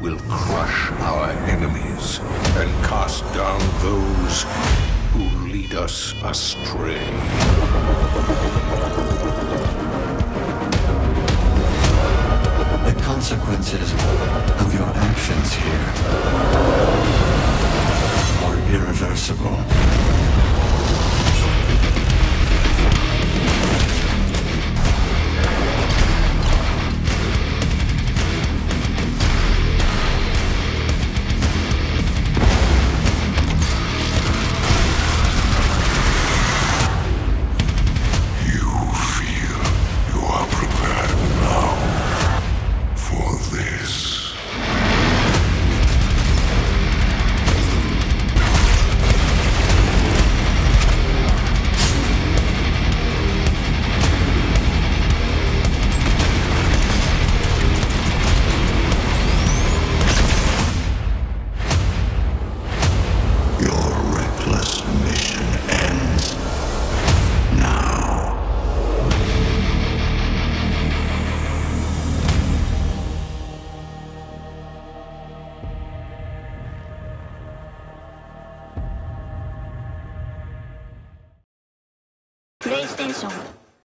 will crush our enemies and cast down those who lead us astray. The consequences of your actions here are irreversible. プレイステーション